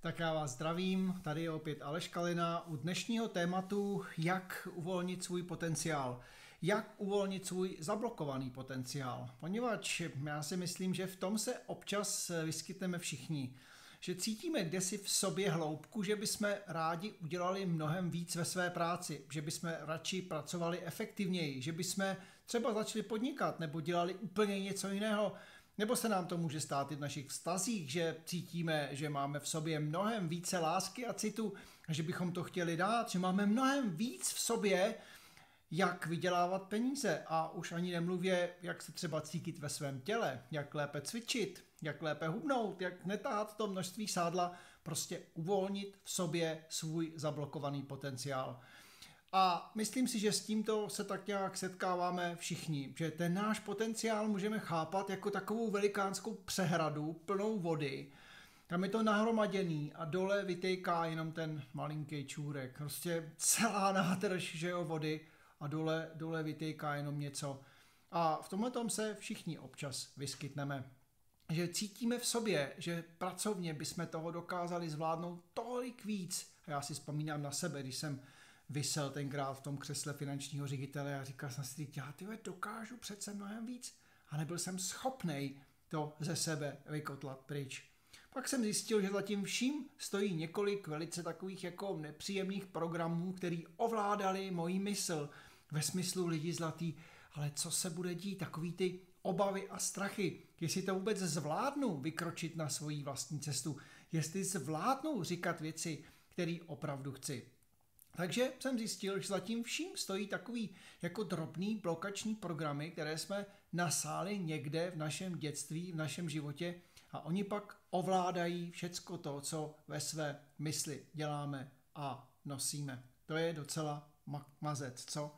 Tak já vás zdravím, tady je opět Aleš Kalina u dnešního tématu, jak uvolnit svůj potenciál. Jak uvolnit svůj zablokovaný potenciál. Poněvadž já si myslím, že v tom se občas vyskytneme všichni. Že cítíme kdesi v sobě hloubku, že bychom rádi udělali mnohem víc ve své práci, že bychom radši pracovali efektivněji, že bychom třeba začali podnikat nebo dělali úplně něco jiného, nebo se nám to může stát i v našich vztazích, že cítíme, že máme v sobě mnohem více lásky a citu, že bychom to chtěli dát, že máme mnohem víc v sobě, jak vydělávat peníze a už ani nemluvě, jak se třeba cítit ve svém těle, jak lépe cvičit, jak lépe hubnout, jak netáhat to množství sádla, prostě uvolnit v sobě svůj zablokovaný potenciál. A myslím si, že s tímto se tak nějak setkáváme všichni, že ten náš potenciál můžeme chápat jako takovou velikánskou přehradu plnou vody, tam je to nahromaděný a dole vytejká jenom ten malinký čůrek. Prostě celá nádrž že jo, vody a dole, dole vytejká jenom něco. A v tomhle tom se všichni občas vyskytneme. Že cítíme v sobě, že pracovně bychom toho dokázali zvládnout tolik víc. A já si vzpomínám na sebe, když jsem vysel tenkrát v tom křesle finančního ředitele a říkal jsem si, já ty dokážu přece mnohem víc. A nebyl jsem schopný to ze sebe vykotlat pryč. Pak jsem zjistil, že zatím vším stojí několik velice takových jako nepříjemných programů, který ovládali mojí mysl ve smyslu lidi zlatý, ale co se bude dít, takový ty obavy a strachy, jestli to vůbec zvládnu vykročit na svoji vlastní cestu, jestli zvládnu říkat věci, které opravdu chci. Takže jsem zjistil, že zatím vším stojí takový jako drobný blokační programy, které jsme nasáli někde v našem dětství, v našem životě a oni pak ovládají všecko to, co ve své mysli děláme a nosíme. To je docela mazec, co?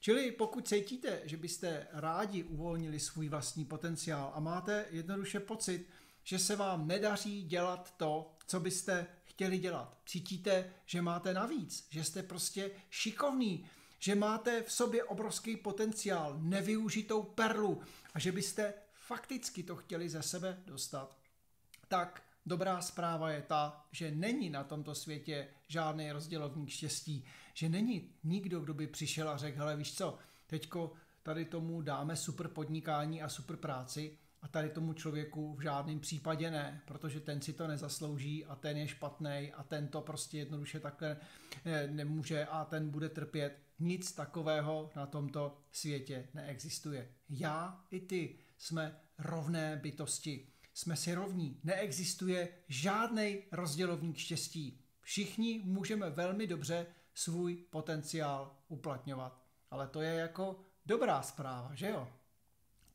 Čili pokud cítíte, že byste rádi uvolnili svůj vlastní potenciál a máte jednoduše pocit, že se vám nedaří dělat to, co byste chtěli dělat. Cítíte, že máte navíc, že jste prostě šikovný, že máte v sobě obrovský potenciál, nevyužitou perlu a že byste fakticky to chtěli ze sebe dostat, tak dobrá zpráva je ta, že není na tomto světě žádný rozdělovník štěstí, že není nikdo, kdo by přišel a řekl, hele víš co, teďko tady tomu dáme super podnikání a super práci, a tady tomu člověku v žádném případě ne, protože ten si to nezaslouží a ten je špatný a ten to prostě jednoduše takhle eh, nemůže a ten bude trpět. Nic takového na tomto světě neexistuje. Já i ty jsme rovné bytosti. Jsme si rovní. Neexistuje žádný rozdělovník štěstí. Všichni můžeme velmi dobře svůj potenciál uplatňovat. Ale to je jako dobrá zpráva, že jo?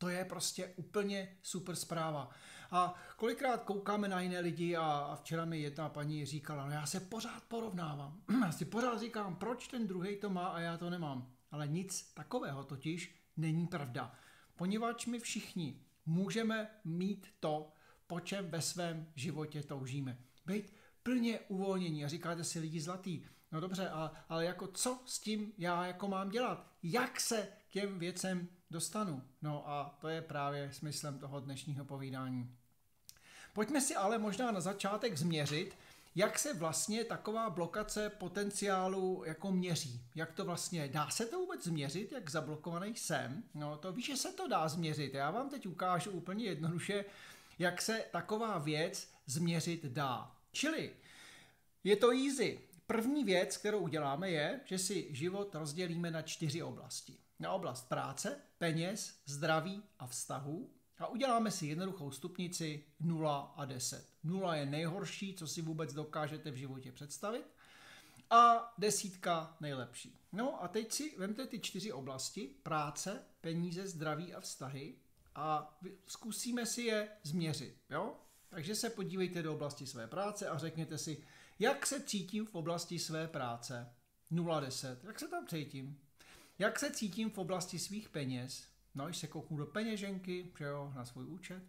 To je prostě úplně super zpráva. A kolikrát koukáme na jiné lidi a, včera mi jedna paní říkala, no já se pořád porovnávám. Já si pořád říkám, proč ten druhý to má a já to nemám. Ale nic takového totiž není pravda. Poněvadž my všichni můžeme mít to, po čem ve svém životě toužíme. Být plně uvolnění. A říkáte si lidi zlatý, no dobře, ale, ale jako co s tím já jako mám dělat? Jak se k těm věcem dostanu? No a to je právě smyslem toho dnešního povídání. Pojďme si ale možná na začátek změřit, jak se vlastně taková blokace potenciálu jako měří? Jak to vlastně, dá se to vůbec změřit, jak zablokovaný jsem? No to víš, že se to dá změřit. Já vám teď ukážu úplně jednoduše, jak se taková věc změřit dá. Čili je to easy. První věc, kterou uděláme, je, že si život rozdělíme na čtyři oblasti. Na oblast práce, peněz, zdraví a vztahu. A uděláme si jednoduchou stupnici 0 a 10. 0 je nejhorší, co si vůbec dokážete v životě představit. A desítka nejlepší. No a teď si vemte ty čtyři oblasti, práce, peníze, zdraví a vztahy a zkusíme si je změřit. Jo? Takže se podívejte do oblasti své práce a řekněte si, jak se cítím v oblasti své práce. 0,10. Jak se tam cítím? Jak se cítím v oblasti svých peněz? No, když se kouknu do peněženky, že jo, na svůj účet.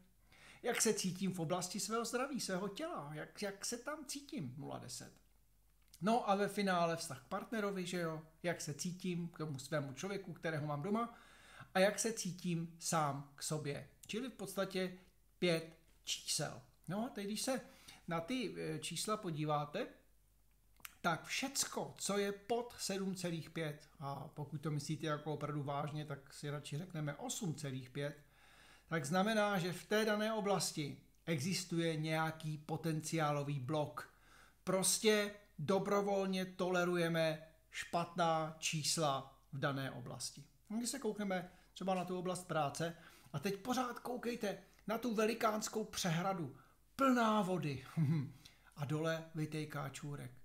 Jak se cítím v oblasti svého zdraví, svého těla? Jak, jak se tam cítím? 0,10. No a ve finále vztah k partnerovi, že jo? Jak se cítím k tomu svému člověku, kterého mám doma? A jak se cítím sám k sobě? Čili v podstatě pět čísel. No a teď, když se na ty eh, čísla podíváte, tak všecko, co je pod 7,5, a pokud to myslíte jako opravdu vážně, tak si radši řekneme 8,5, tak znamená, že v té dané oblasti existuje nějaký potenciálový blok. Prostě dobrovolně tolerujeme špatná čísla v dané oblasti. Když se koukneme třeba na tu oblast práce a teď pořád koukejte na tu velikánskou přehradu, plná vody a dole vytejká čůrek.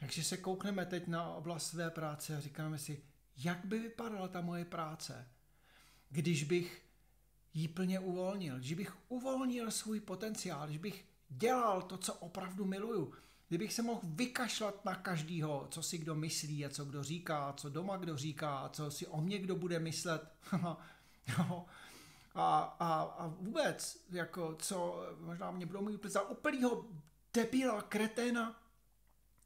Takže se koukneme teď na oblast své práce a říkáme si, jak by vypadala ta moje práce, když bych ji plně uvolnil, když bych uvolnil svůj potenciál, když bych dělal to, co opravdu miluju, kdybych se mohl vykašlat na každýho, co si kdo myslí a co kdo říká, co doma kdo říká, co si o mě kdo bude myslet. a, a, a vůbec, jako co, možná mě budou mít za úplnýho debila, kreténa,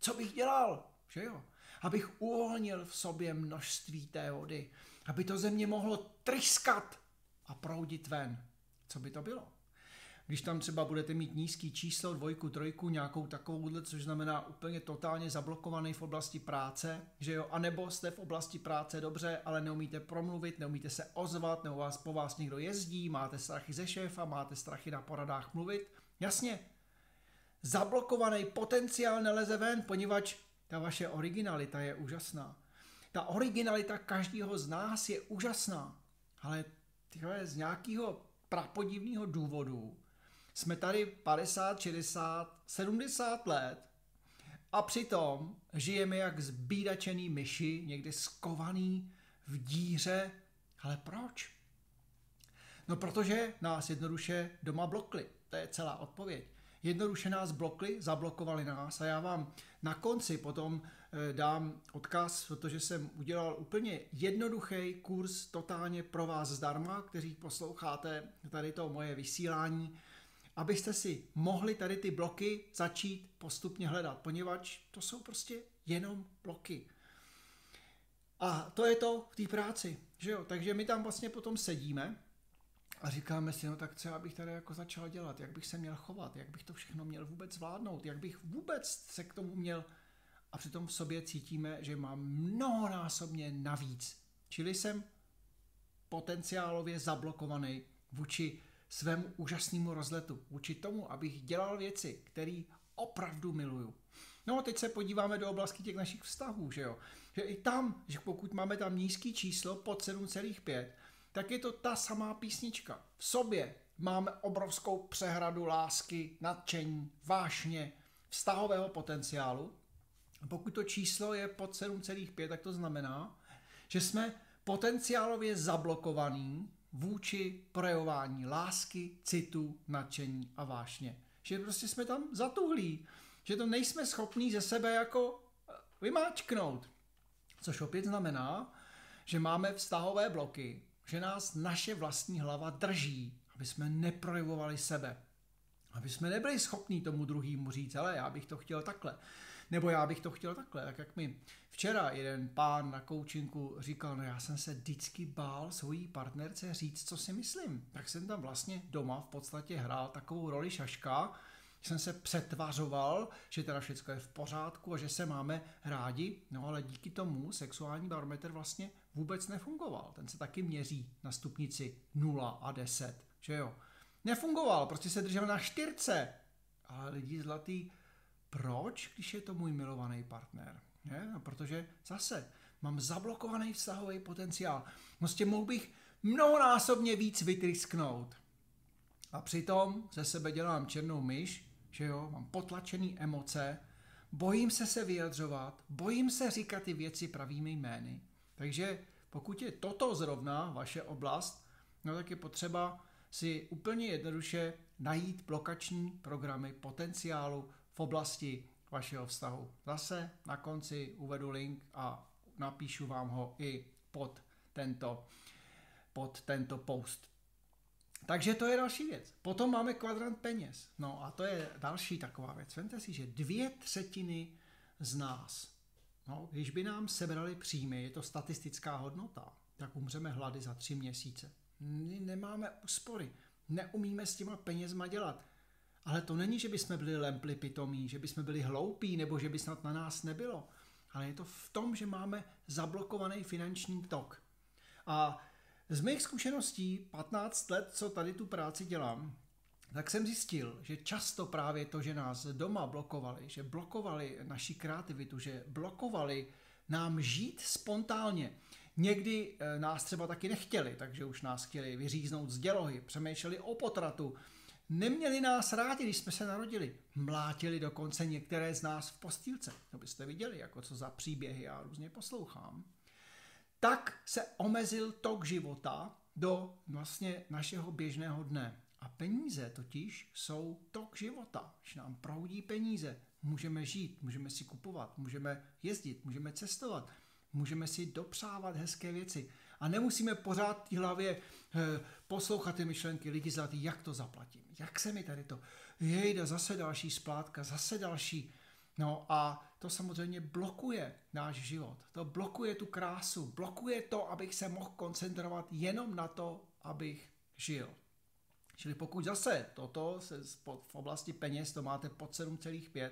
co bych dělal, že jo? Abych uvolnil v sobě množství té vody, aby to ze mě mohlo tryskat a proudit ven. Co by to bylo? Když tam třeba budete mít nízký číslo, dvojku, trojku, nějakou takovouhle, což znamená úplně totálně zablokovaný v oblasti práce, že jo, anebo jste v oblasti práce dobře, ale neumíte promluvit, neumíte se ozvat, nebo vás po vás někdo jezdí, máte strachy ze šéfa, máte strachy na poradách mluvit, jasně, zablokovaný potenciál neleze ven, poněvadž ta vaše originalita je úžasná. Ta originalita každého z nás je úžasná, ale tyhle, z nějakého prapodivného důvodu jsme tady 50, 60, 70 let a přitom žijeme jak zbídačený myši, někde skovaný v díře. Ale proč? No protože nás jednoduše doma blokli. To je celá odpověď. Jednoduše nás blokli, zablokovali nás a já vám na konci potom eh, dám odkaz, protože jsem udělal úplně jednoduchý kurz totálně pro vás zdarma, kteří posloucháte tady to moje vysílání abyste si mohli tady ty bloky začít postupně hledat, poněvadž to jsou prostě jenom bloky. A to je to v té práci, že jo? Takže my tam vlastně potom sedíme a říkáme si, no tak co já bych tady jako začal dělat, jak bych se měl chovat, jak bych to všechno měl vůbec zvládnout, jak bych vůbec se k tomu měl a přitom v sobě cítíme, že mám mnohonásobně navíc. Čili jsem potenciálově zablokovaný vůči svému úžasnému rozletu, vůči tomu, abych dělal věci, které opravdu miluju. No a teď se podíváme do oblasti těch našich vztahů, že jo. Že i tam, že pokud máme tam nízký číslo pod 7,5, tak je to ta samá písnička. V sobě máme obrovskou přehradu lásky, nadšení, vášně, vztahového potenciálu. Pokud to číslo je pod 7,5, tak to znamená, že jsme potenciálově zablokovaný vůči projevování lásky, citu, nadšení a vášně. Že prostě jsme tam zatuhlí, že to nejsme schopní ze sebe jako eh, vymáčknout. Což opět znamená, že máme vztahové bloky, že nás naše vlastní hlava drží, aby jsme neprojevovali sebe. Aby jsme nebyli schopní tomu druhému říct, ale já bych to chtěl takhle. Nebo já bych to chtěl takhle, tak jak mi včera jeden pán na koučinku říkal, no já jsem se vždycky bál svojí partnerce říct, co si myslím. Tak jsem tam vlastně doma v podstatě hrál takovou roli šaška, jsem se přetvařoval, že teda všechno je v pořádku a že se máme rádi, no ale díky tomu sexuální barometr vlastně vůbec nefungoval. Ten se taky měří na stupnici 0 a 10, že jo. Nefungoval, prostě se držel na čtyřce. Ale lidi zlatý, proč, když je to můj milovaný partner? Ne? No, protože zase mám zablokovaný vztahový potenciál. Prostě mohl bych mnohonásobně víc vytrysknout. A přitom ze sebe dělám černou myš, že jo, mám potlačený emoce, bojím se se vyjadřovat, bojím se říkat ty věci pravými jmény. Takže pokud je toto zrovna vaše oblast, no tak je potřeba si úplně jednoduše najít blokační programy potenciálu v oblasti vašeho vztahu. Zase na konci uvedu link a napíšu vám ho i pod tento, pod tento post. Takže to je další věc. Potom máme kvadrant peněz. No a to je další taková věc. Vemte si, že dvě třetiny z nás, no, když by nám sebrali příjmy, je to statistická hodnota, tak umřeme hlady za tři měsíce. My nemáme úspory, neumíme s těma penězma dělat. Ale to není, že bychom byli lempli pitomí, že bychom byli hloupí, nebo že by snad na nás nebylo. Ale je to v tom, že máme zablokovaný finanční tok. A z mých zkušeností 15 let, co tady tu práci dělám, tak jsem zjistil, že často právě to, že nás doma blokovali, že blokovali naši kreativitu, že blokovali nám žít spontánně. Někdy eh, nás třeba taky nechtěli, takže už nás chtěli vyříznout z dělohy, přemýšleli o potratu, Neměli nás rádi, když jsme se narodili. Mlátili dokonce některé z nás v postýlce. To byste viděli, jako co za příběhy já různě poslouchám. Tak se omezil tok života do vlastně našeho běžného dne. A peníze totiž jsou tok života. Když nám proudí peníze, můžeme žít, můžeme si kupovat, můžeme jezdit, můžeme cestovat, můžeme si dopřávat hezké věci. A nemusíme pořád v hlavě eh, poslouchat ty myšlenky lidi zlatý, jak to zaplatím, jak se mi tady to, jejda, zase další splátka, zase další. No a to samozřejmě blokuje náš život. To blokuje tu krásu, blokuje to, abych se mohl koncentrovat jenom na to, abych žil. Čili pokud zase toto se v oblasti peněz to máte pod 7,5,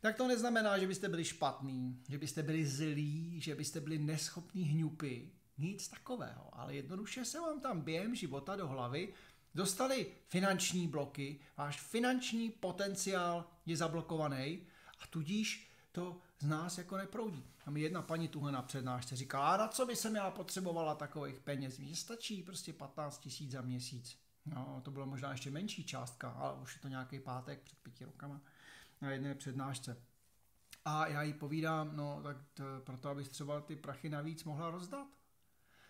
tak to neznamená, že byste byli špatný, že byste byli zlí, že byste byli neschopní hňupy. Nic takového, ale jednoduše se vám tam během života do hlavy dostali finanční bloky, váš finanční potenciál je zablokovaný a tudíž to z nás jako neproudí. A mi jedna paní tuhle na přednášce říká, a na co by se já potřebovala takových peněz? Mně stačí prostě 15 tisíc za měsíc. No, to bylo možná ještě menší částka, ale už je to nějaký pátek před pěti rokama na jedné přednášce. A já jí povídám, no tak to, proto, abys třeba ty prachy navíc mohla rozdat.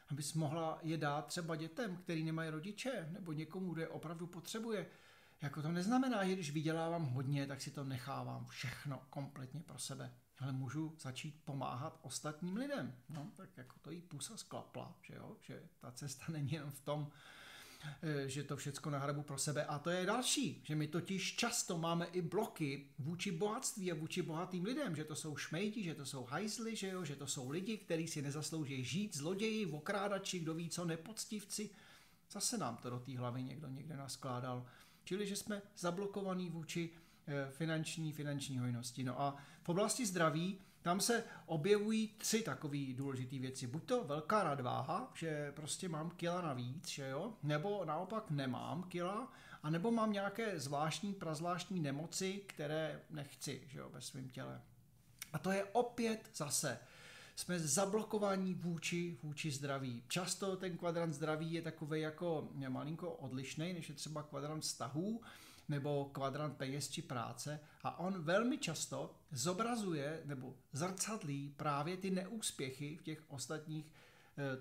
Abys mohla je dát třeba dětem, který nemají rodiče, nebo někomu, kdo je opravdu potřebuje. Jako to neznamená, že když vydělávám hodně, tak si to nechávám všechno kompletně pro sebe. Ale můžu začít pomáhat ostatním lidem. No, tak jako to jí půsa sklapla, že jo? Že ta cesta není jen v tom, Eh, že to všechno nahrabu pro sebe. A to je další, že my totiž často máme i bloky vůči bohatství a vůči bohatým lidem, že to jsou šmejdi, že to jsou hajzly, že, jo, že to jsou lidi, kteří si nezaslouží žít, zloději, okrádači, kdo ví co, nepoctivci. Zase nám to do té hlavy někdo někde naskládal. Čili, že jsme zablokovaní vůči eh, finanční, finanční hojnosti. No a v oblasti zdraví tam se objevují tři takové důležité věci. Buď to velká nadváha, že prostě mám kila navíc, že jo? nebo naopak nemám kila, a nebo mám nějaké zvláštní, prazvláštní nemoci, které nechci že jo, ve svém těle. A to je opět zase jsme zablokovaní vůči, vůči zdraví. Často ten kvadrant zdraví je takový jako malinko odlišný, než je třeba kvadrant vztahů nebo kvadrant peněz či práce a on velmi často zobrazuje nebo zrcadlí právě ty neúspěchy v těch ostatních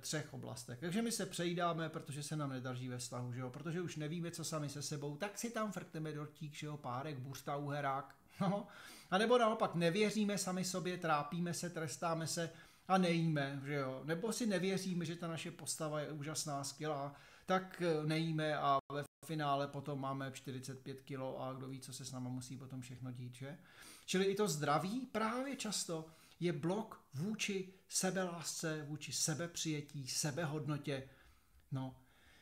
třech oblastech. Takže my se přejídáme, protože se nám nedaří ve vztahu, že jo? protože už nevíme, co sami se sebou, tak si tam frkneme dortík, že jo? párek, burstauherák, no. A nebo naopak nevěříme sami sobě, trápíme se, trestáme se a nejíme, že jo? nebo si nevěříme, že ta naše postava je úžasná, skvělá, tak e, nejíme a ve finále potom máme 45 kg a kdo ví, co se s náma musí potom všechno dít, že? Čili i to zdraví právě často je blok vůči sebelásce, vůči sebepřijetí, sebehodnotě. No,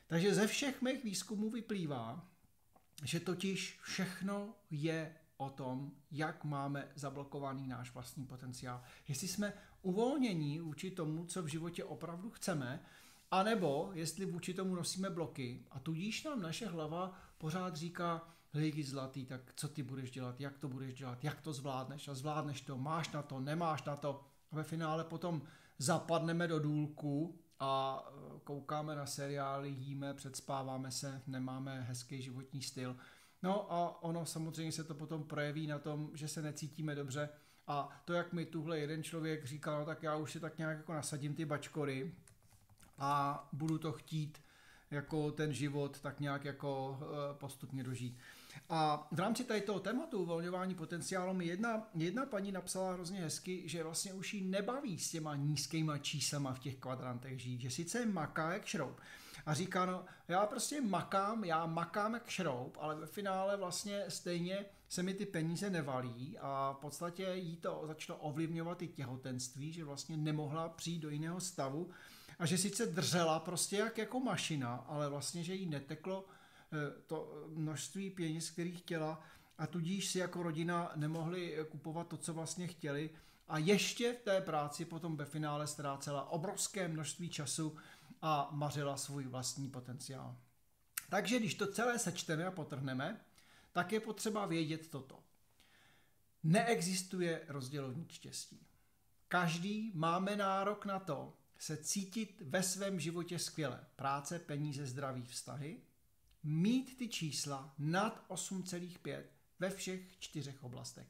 takže ze všech mých výzkumů vyplývá, že totiž všechno je o tom, jak máme zablokovaný náš vlastní potenciál. Jestli jsme uvolnění vůči tomu, co v životě opravdu chceme, a nebo jestli vůči tomu nosíme bloky a tudíž nám naše hlava pořád říká, lidi zlatý, tak co ty budeš dělat, jak to budeš dělat, jak to zvládneš a zvládneš to, máš na to, nemáš na to. A ve finále potom zapadneme do důlku a e, koukáme na seriály, jíme, předspáváme se, nemáme hezký životní styl. No a ono samozřejmě se to potom projeví na tom, že se necítíme dobře a to, jak mi tuhle jeden člověk říkal, no tak já už si tak nějak jako nasadím ty bačkory, a budu to chtít jako ten život tak nějak jako eh, postupně dožít. A v rámci tady toho tématu uvolňování potenciálu mi jedna, jedna paní napsala hrozně hezky, že vlastně už jí nebaví s těma nízkýma číslama v těch kvadrantech žít, že sice maká jak šroub. A říká, no já prostě makám, já makám jak šroub, ale ve finále vlastně stejně se mi ty peníze nevalí a v podstatě jí to začalo ovlivňovat i těhotenství, že vlastně nemohla přijít do jiného stavu, a že sice držela prostě jak jako mašina, ale vlastně, že jí neteklo to množství peněz, který chtěla a tudíž si jako rodina nemohli kupovat to, co vlastně chtěli a ještě v té práci potom ve finále ztrácela obrovské množství času a mařila svůj vlastní potenciál. Takže když to celé sečteme a potrhneme, tak je potřeba vědět toto. Neexistuje rozdělovní štěstí. Každý máme nárok na to se cítit ve svém životě skvěle. Práce, peníze, zdraví, vztahy. Mít ty čísla nad 8,5 ve všech čtyřech oblastech.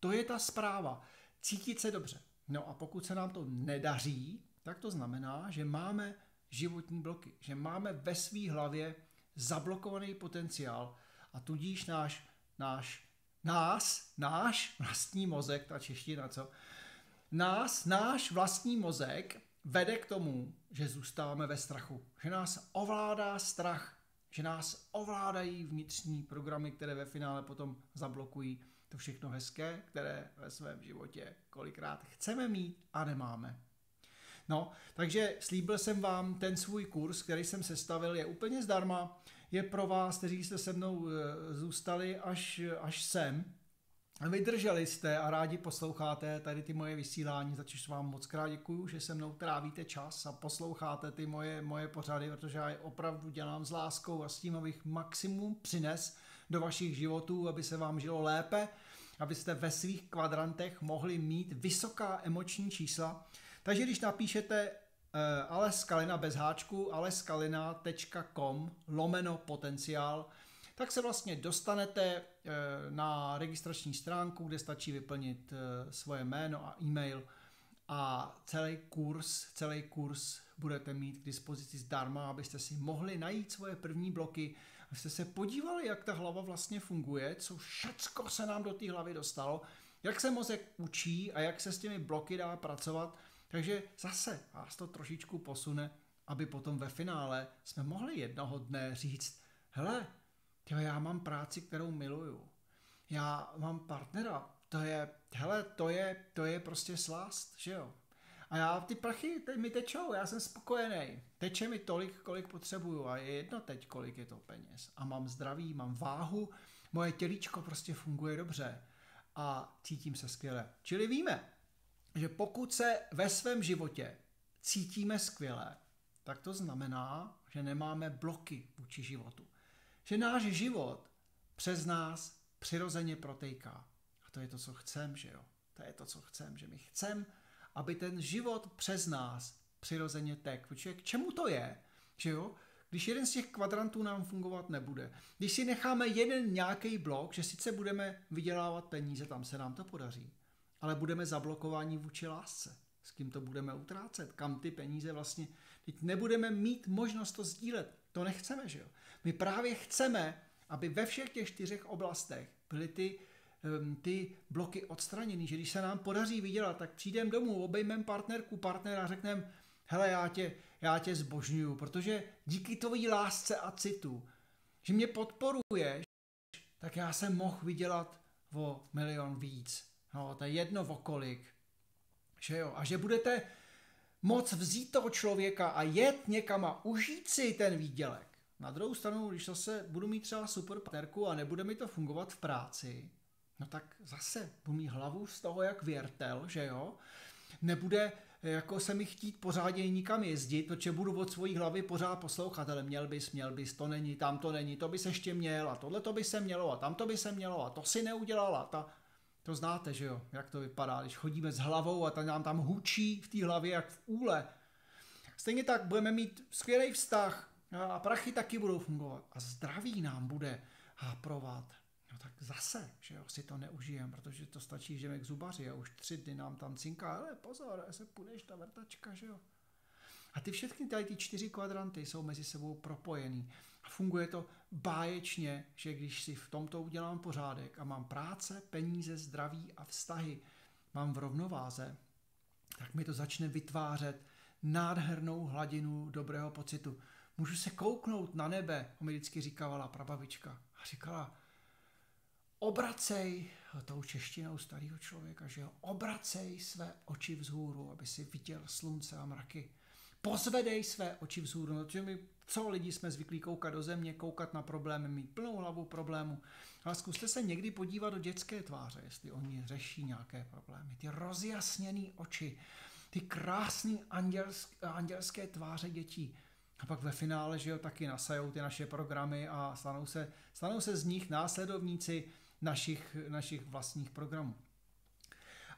To je ta zpráva. Cítit se dobře. No a pokud se nám to nedaří, tak to znamená, že máme životní bloky, že máme ve své hlavě zablokovaný potenciál a tudíž náš, náš, nás, náš vlastní mozek, ta čeština, co? Nás, náš vlastní mozek vede k tomu, že zůstáváme ve strachu, že nás ovládá strach, že nás ovládají vnitřní programy, které ve finále potom zablokují to všechno hezké, které ve svém životě kolikrát chceme mít a nemáme. No, takže slíbil jsem vám ten svůj kurz, který jsem sestavil, je úplně zdarma, je pro vás, kteří jste se mnou eh, zůstali až, až sem. Vydrželi jste a rádi posloucháte tady ty moje vysílání, za což vám moc krát děkuju, že se mnou trávíte čas a posloucháte ty moje, moje pořady, protože já je opravdu dělám s láskou a s tím, abych maximum přines do vašich životů, aby se vám žilo lépe, abyste ve svých kvadrantech mohli mít vysoká emoční čísla. Takže když napíšete uh, aleskalina bez háčku, aleskalina.com lomeno potenciál, tak se vlastně dostanete uh, na registrační stránku, kde stačí vyplnit uh, svoje jméno a e-mail a celý kurz, celý kurz budete mít k dispozici zdarma, abyste si mohli najít svoje první bloky, abyste se podívali, jak ta hlava vlastně funguje, co všecko se nám do té hlavy dostalo, jak se mozek učí a jak se s těmi bloky dá pracovat. Takže zase vás to trošičku posune, aby potom ve finále jsme mohli jednoho dne říct, hele, tyjo, já mám práci, kterou miluju. Já mám partnera, to je, hele, to je, to je prostě slast, že jo. A já ty prachy teď mi tečou, já jsem spokojený. Teče mi tolik, kolik potřebuju a je jedno teď, kolik je to peněz. A mám zdraví, mám váhu, moje tělíčko prostě funguje dobře a cítím se skvěle. Čili víme, že pokud se ve svém životě cítíme skvěle, tak to znamená, že nemáme bloky vůči životu. Že náš život přes nás přirozeně protejká. A to je to, co chcem, že jo? To je to, co chcem, že my chcem aby ten život přes nás přirozeně tek. Protože k čemu to je? Že jo? Když jeden z těch kvadrantů nám fungovat nebude, když si necháme jeden nějaký blok, že sice budeme vydělávat peníze, tam se nám to podaří, ale budeme zablokováni vůči lásce. S kým to budeme utrácet? Kam ty peníze vlastně? Teď nebudeme mít možnost to sdílet. To nechceme, že jo? My právě chceme, aby ve všech těch čtyřech oblastech byly ty ty bloky odstraněny, že když se nám podaří vydělat, tak přijdem domů, obejmem partnerku, partnera a řekneme, hele, já tě, já tě zbožňuju, protože díky tvojí lásce a citu, že mě podporuješ, tak já jsem mohl vydělat o milion víc. No, to je jedno o kolik. Že jo? A že budete moc vzít toho člověka a jet někam a užít si ten výdělek. Na druhou stranu, když zase budu mít třeba super partnerku a nebude mi to fungovat v práci, no tak zase budu mít hlavu z toho jak věrtel, že jo? Nebude jako se mi chtít pořádně nikam jezdit, protože budu od svojí hlavy pořád poslouchat, ale měl bys, měl bys, to není, tam to není, to bys ještě měl a tohle to by se mělo a tam to by se mělo a to si neudělala. Ta, to znáte, že jo, jak to vypadá, když chodíme s hlavou a ta nám tam hučí v té hlavě jak v úle. Stejně tak budeme mít skvělý vztah a prachy taky budou fungovat a zdraví nám bude háprovat no tak zase, že jo, si to neužijem, protože to stačí, že k zubaři a už tři dny nám tam cinká, ale pozor, se půjdeš ta vrtačka, že jo. A ty všechny tady ty čtyři kvadranty jsou mezi sebou propojený. A funguje to báječně, že když si v tomto udělám pořádek a mám práce, peníze, zdraví a vztahy, mám v rovnováze, tak mi to začne vytvářet nádhernou hladinu dobrého pocitu. Můžu se kouknout na nebe, mi vždycky říkávala prabavička. A říkala, obracej, tou češtinou starého člověka, že jo, obracej své oči vzhůru, aby si viděl slunce a mraky. Pozvedej své oči vzhůru, protože my co lidi jsme zvyklí koukat do země, koukat na problémy, mít plnou hlavu problémů. Ale zkuste se někdy podívat do dětské tváře, jestli oni řeší nějaké problémy. Ty rozjasněné oči, ty krásné andělské, andělské tváře dětí. A pak ve finále, že jo, taky nasajou ty naše programy a stanou se, stanou se z nich následovníci našich, našich vlastních programů.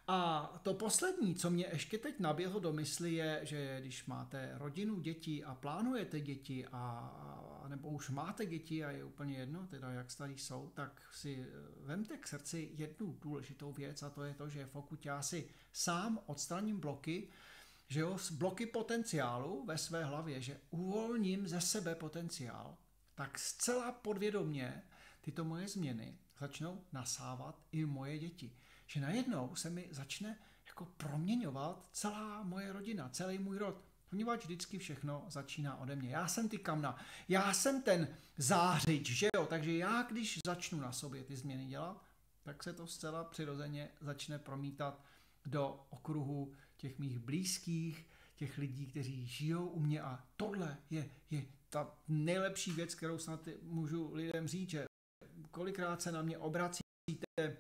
A to poslední, co mě ještě teď naběhlo do mysli, je, že když máte rodinu, děti a plánujete děti, a, nebo už máte děti a je úplně jedno, teda jak starý jsou, tak si vemte k srdci jednu důležitou věc a to je to, že pokud já si sám odstraním bloky, že jo, z bloky potenciálu ve své hlavě, že uvolním ze sebe potenciál, tak zcela podvědomně tyto moje změny začnou nasávat i moje děti že najednou se mi začne jako proměňovat celá moje rodina, celý můj rod. Poněvadž vždycky všechno začíná ode mě. Já jsem ty kamna, já jsem ten zářič, že jo? Takže já, když začnu na sobě ty změny dělat, tak se to zcela přirozeně začne promítat do okruhu těch mých blízkých, těch lidí, kteří žijou u mě a tohle je, je ta nejlepší věc, kterou snad můžu lidem říct, že kolikrát se na mě obracíte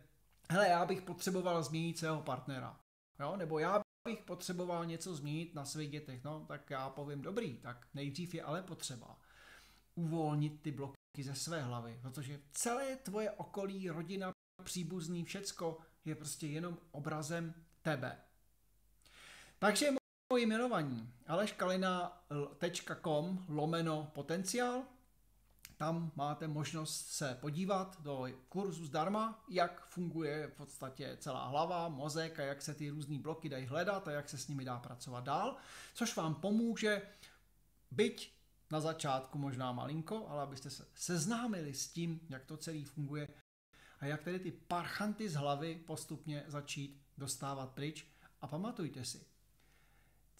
hele, já bych potřeboval změnit svého partnera, jo, nebo já bych potřeboval něco změnit na svých dětech, no, tak já povím, dobrý, tak nejdřív je ale potřeba uvolnit ty bloky ze své hlavy, protože celé tvoje okolí, rodina, příbuzný, všecko je prostě jenom obrazem tebe. Takže moji jmenovaní aleškalina.com lomeno potenciál tam máte možnost se podívat do kurzu zdarma, jak funguje v podstatě celá hlava, mozek a jak se ty různé bloky dají hledat a jak se s nimi dá pracovat dál, což vám pomůže byť na začátku možná malinko, ale abyste se seznámili s tím, jak to celý funguje a jak tedy ty parchanty z hlavy postupně začít dostávat pryč. A pamatujte si,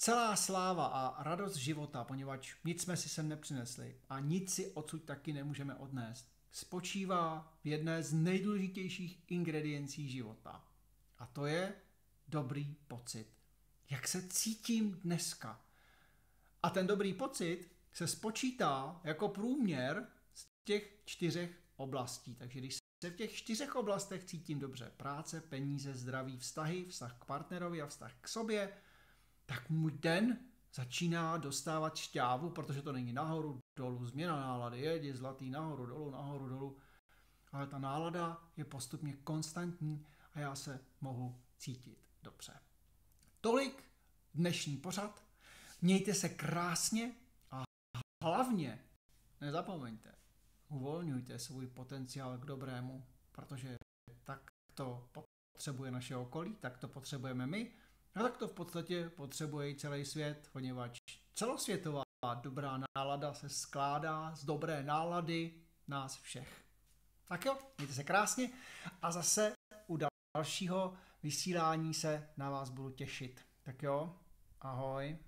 Celá sláva a radost života, poněvadž nic jsme si sem nepřinesli a nic si odsud taky nemůžeme odnést, spočívá v jedné z nejdůležitějších ingrediencí života. A to je dobrý pocit. Jak se cítím dneska. A ten dobrý pocit se spočítá jako průměr z těch čtyřech oblastí. Takže když se v těch čtyřech oblastech cítím dobře, práce, peníze, zdraví, vztahy, vztah k partnerovi a vztah k sobě, tak můj den začíná dostávat šťávu, protože to není nahoru, dolů, změna nálady, je zlatý nahoru, dolů, nahoru, dolů. Ale ta nálada je postupně konstantní a já se mohu cítit dobře. Tolik dnešní pořad. Mějte se krásně a hlavně nezapomeňte, uvolňujte svůj potenciál k dobrému, protože tak to potřebuje naše okolí, tak to potřebujeme my No tak to v podstatě potřebuje celý svět, poněvadž celosvětová dobrá nálada se skládá z dobré nálady nás všech. Tak jo, mějte se krásně a zase u dalšího vysílání se na vás budu těšit. Tak jo, ahoj.